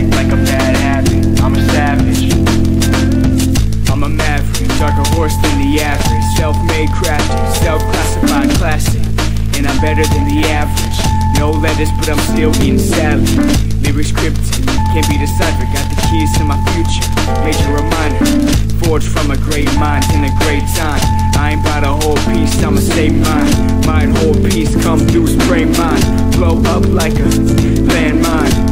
act like a bad habit. I'm a savage. I'm a maverick, darker horse than the average. Self-made crafted, self-classified classic. And I'm better than the average. No letters, but I'm still eating savage. Lyrics cryptic, can't be deciphered. Got the keys to my future. Major reminder, forged from a great mind in a great time. I ain't bout a whole piece, I'ma stay mine. Mine whole piece, come through, spray mine. Blow up like a landmine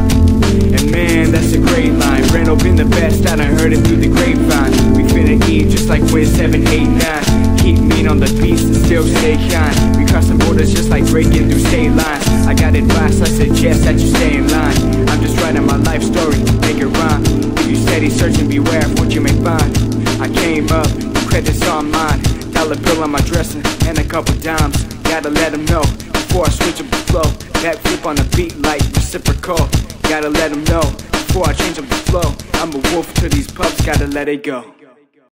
been the best, I done heard it through the grapevine. We finna eat just like we're 7, 8, 9. Keep mean on the beast and still stay kind. We crossing borders just like breaking through state lines. I got advice, I suggest that you stay in line. I'm just writing my life story, make it rhyme. If you steady searching, beware of what you may find. I came up, the credits on mine. Dollar bill on my dresser and a couple dimes. Gotta let them know before I switch up the flow. Backflip on the beat like reciprocal. Gotta let them know before I change up the flow. I'm a wolf to these pups, gotta let it go.